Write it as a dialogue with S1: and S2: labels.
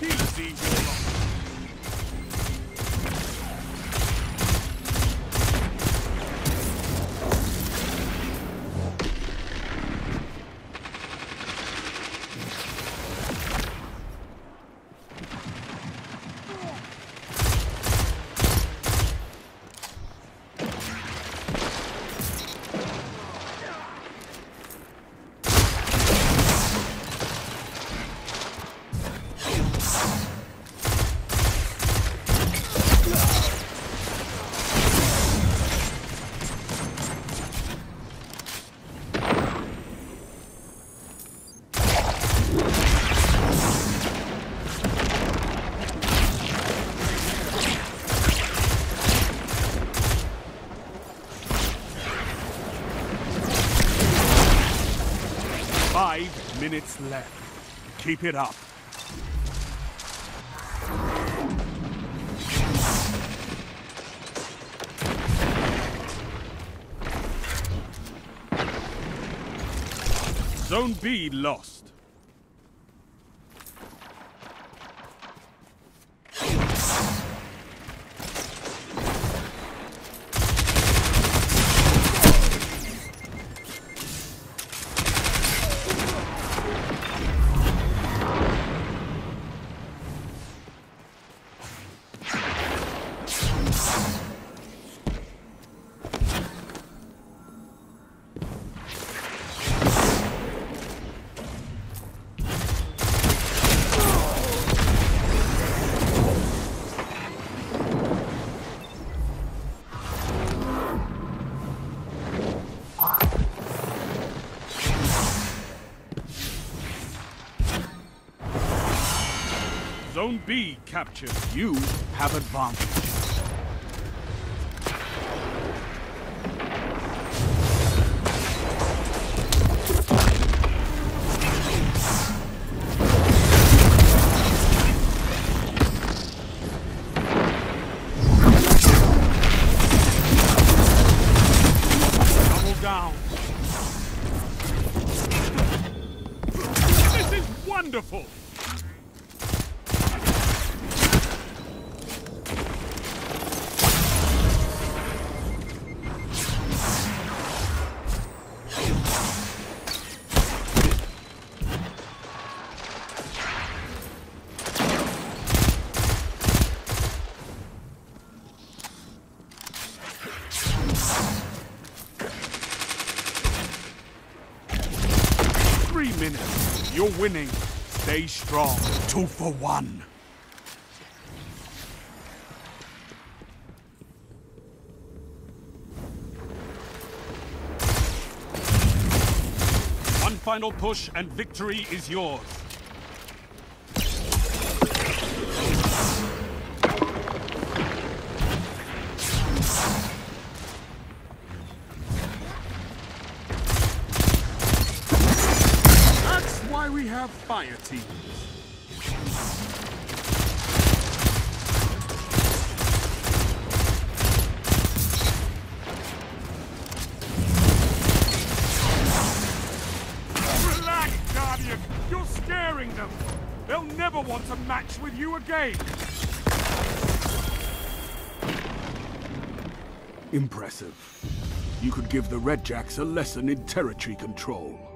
S1: Warlock. Minutes left. Keep it up. Zone B lost. Zone B captured. You have advantage. This is wonderful! Minutes. You're winning. Stay strong. Two for one. One final push and victory is yours. Have fire teams. Relax, Guardian. You're scaring them. They'll never want to match with you again.
S2: Impressive. You could give the Redjacks a lesson in territory control.